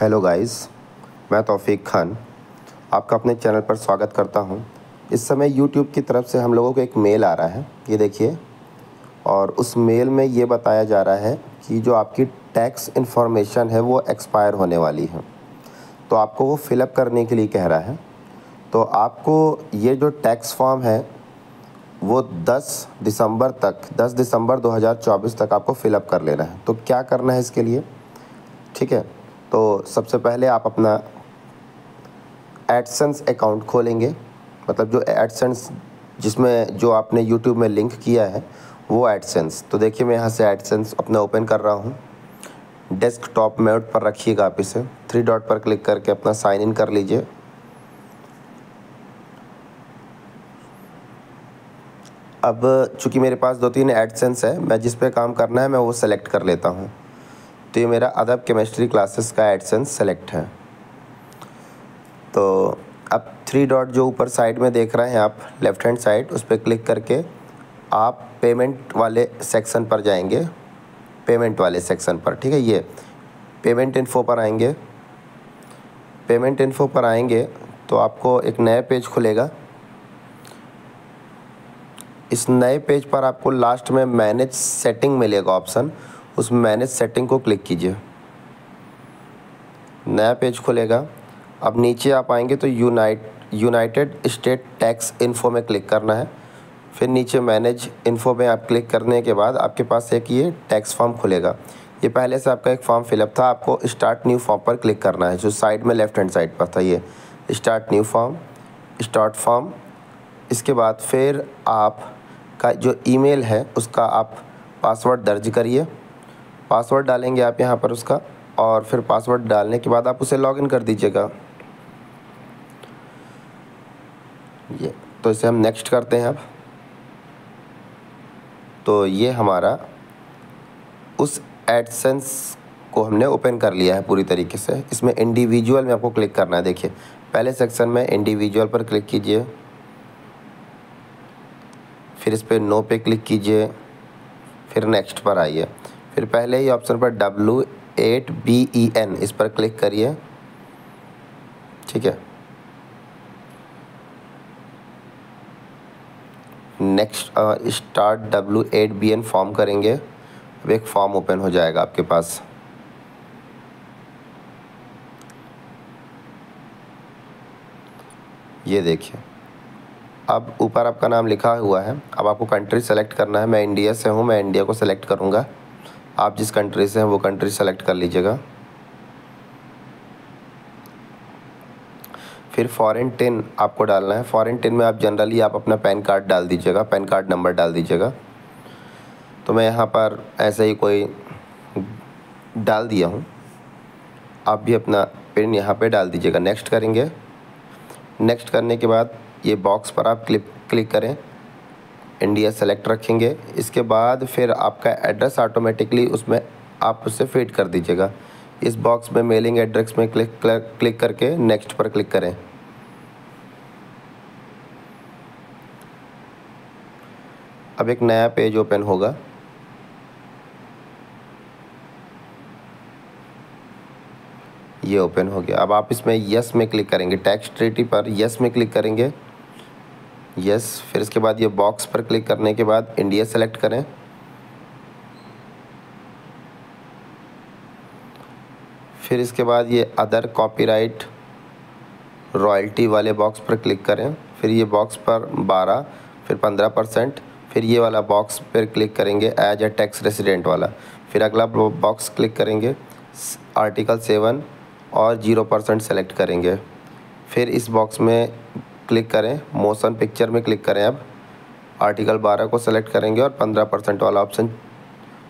Hello guys, मैं तौफीक खान आपका अपने चैनल पर स्वागत करता हूँ। इस समय यूट्यूब की तरफ़ से हम लोगों को एक मेल आ रहा है, ये देखिए। और उस मेल में ये बताया जा रहा है कि जो आपकी टैक्स इन्फॉर्मेशन है वो एक्सपायर होने वाली है। तो आपको वो फिलअप करने के लिए कह रहा है। तो आपको ये जो टैक्स फॉर्म है, वो 10 दिसंबर तक 10 दिसंबर 2024 तक आपको फिलअप कर लेना है। तो क्या करना है इसके लिए? ठीक है तो सबसे पहले आप अपना एडसेंस अकाउंट खोलेंगे। मतलब जो एडसेंस जिसमें जो आपने यूट्यूब में लिंक किया है, वो एडसेंस तो देखिए मैं यहाँ से एडसेंस अपना ओपन कर रहा हूँ। डेस्क टॉप मेट पर रखिएगा आप इसे। थ्री डॉट पर क्लिक करके अपना साइन इन कर लीजिए। अब चूँकि मेरे पास दो तीन एडसेंस है, मैं जिस पे काम करना है, मैं वो सेलेक्ट कर लेता हूँ। तो ये मेरा अदब केमिस्ट्री क्लासेस का एडसेंस सेलेक्ट है। तो अब थ्री डॉट जो ऊपर साइड में देख रहे हैं आप लेफ़्ट हैंड साइड उस पर क्लिक करके आप पेमेंट वाले सेक्शन पर जाएँगे। पेमेंट वाले सेक्शन पर, ठीक है? ये पेमेंट इन्फो पर आएँगे। पेमेंट इन्फो पर आएँगे तो आपको एक नया पेज खुलेगा। इस नए पेज पर आपको लास्ट में मैनेज सेटिंग मिलेगा ऑप्शन उस मैनेज सेटिंग को क्लिक कीजिए। नया पेज खुलेगा। अब नीचे आप आएँगे तो unite united state tax info में क्लिक करना है। फिर नीचे मैनेज इन्फो में आप क्लिक करने के बाद आपके पास एक ये टैक्स फॉर्म खुलेगा। ये पहले से आपका एक फॉर्म फिलअप था। आपको स्टार्ट न्यू फॉर्म पर क्लिक करना है। जो साइड में लेफ़्ट हैंड साइड पर था ये। Start new form start form इसके बाद फिर आप का जो ईमेल है, उसका आप पासवर्ड दर्ज करिए। पासवर्ड डालेंगे आप यहाँ पर उसका, और फिर पासवर्ड डालने के बाद आप उसे लॉगिन कर दीजिएगा। ये तो इसे हम नेक्स्ट करते हैं अब। तो ये हमारा, उस एडसेंस को हमने ओपन कर लिया है पूरी तरीके से। इसमें इंडिविजुअल में आपको क्लिक करना है, देखिए। पहले सेक्शन में इंडिविजुअल पर क्लिक कीजिए। फिर इस पर नो पे क्लिक कीजिए। फिर नेक्स्ट पर आइए। फिर पहले ही ऑप्शन पर W eight B E N इस पर क्लिक करिए। ठीक है? Next start W eight B N form करेंगे। अब एक फॉर्म ओपन हो जाएगा आपके पास। ये देखिए। अब ऊपर आपका नाम लिखा हुआ है। अब आपको कंट्री सेलेक्ट करना है। मैं इंडिया से हूँ। मैं इंडिया को सेलेक्ट करूँगा। आप जिस कंट्री से हैं, वो कंट्री सेलेक्ट कर लीजिएगा। फिर फॉरेन टिन आपको डालना है। फॉरेन टिन में आप जनरली आप अपना पैन कार्ड डाल दीजिएगा। पैन कार्ड नंबर डाल दीजिएगा। तो मैं यहाँ पर ऐसे ही कोई डाल दिया हूँ। आप भी अपना पिन यहाँ पे डाल दीजिएगा। नेक्स्ट करेंगे। नेक्स्ट करने के बाद ये बॉक्स पर आप क्लिक क्लिक करें। इंडिया सेलेक्ट रखेंगे। इसके बाद फिर आपका एड्रेस ऑटोमेटिकली उसमें आप उसे फिट कर दीजिएगा। इस बॉक्स में मेलिंग एड्रेस में क्लिक क्लिक करके नेक्स्ट पर क्लिक करें। अब एक नया पेज ओपन होगा। ये ओपन हो गया। अब आप इसमें यस में क्लिक करेंगे। टैक्स ट्रीटी पर यस में क्लिक करेंगे। यस फिर इसके बाद ये बॉक्स पर क्लिक करने के बाद इंडिया सेलेक्ट करें। फिर इसके बाद ये अदर कॉपीराइट रॉयल्टी वाले बॉक्स पर क्लिक करें। फिर ये बॉक्स पर 12 फिर 15 परसेंट, फिर ये वाला बॉक्स पर क्लिक करेंगे एज ए टैक्स रेसिडेंट वाला। फिर अगला बॉक्स क्लिक करेंगे आर्टिकल सेवन और ज़ीरो परसेंट सेलेक्ट करेंगे। फिर इस बॉक्स में क्लिक करें। मोशन पिक्चर में क्लिक करें अब। आर्टिकल 12 को सेलेक्ट करेंगे और 15 परसेंट वाला ऑप्शन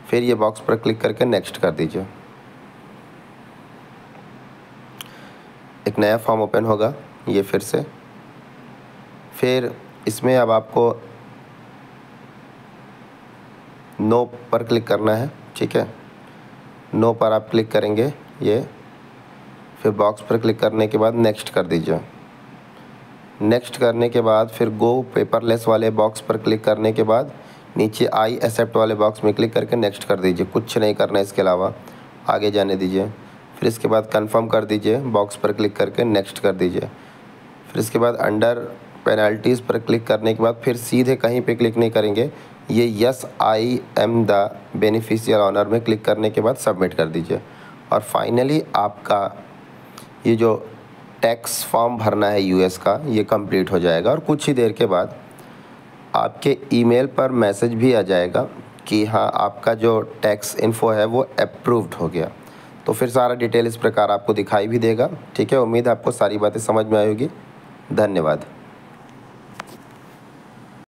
फिर ये बॉक्स पर क्लिक करके नेक्स्ट कर दीजिए। एक नया फॉर्म ओपन होगा, ये फिर से। फिर इसमें अब आपको नो पर क्लिक करना है, ठीक है? नो पर आप क्लिक करेंगे, ये। फिर बॉक्स पर क्लिक करने के बाद नेक्स्ट कर दीजिए। नेक्स्ट करने के बाद फिर गो पेपरलेस वाले बॉक्स पर क्लिक करने के बाद नीचे आई एक्सेप्ट वाले बॉक्स में क्लिक करके नेक्स्ट कर दीजिए। कुछ नहीं करना इसके अलावा। आगे जाने दीजिए। फिर इसके बाद कंफर्म कर दीजिए। बॉक्स पर क्लिक करके नेक्स्ट कर दीजिए। फिर इसके बाद अंडर पेनल्टीज़ पर क्लिक करने के बाद फिर सीधे कहीं पे क्लिक नहीं करेंगे। ये yes I am the beneficial owner में क्लिक करने के बाद सबमिट कर दीजिए। और फाइनली आपका ये जो टैक्स फॉर्म भरना है यूएस का, ये कंप्लीट हो जाएगा। और कुछ ही देर के बाद आपके ईमेल पर मैसेज भी आ जाएगा कि हाँ आपका जो टैक्स इन्फो है वो अप्रूव्ड हो गया। तो फिर सारा डिटेल इस प्रकार आपको दिखाई भी देगा। ठीक है? उम्मीद आपको सारी बातें समझ में आएगी धन्यवाद।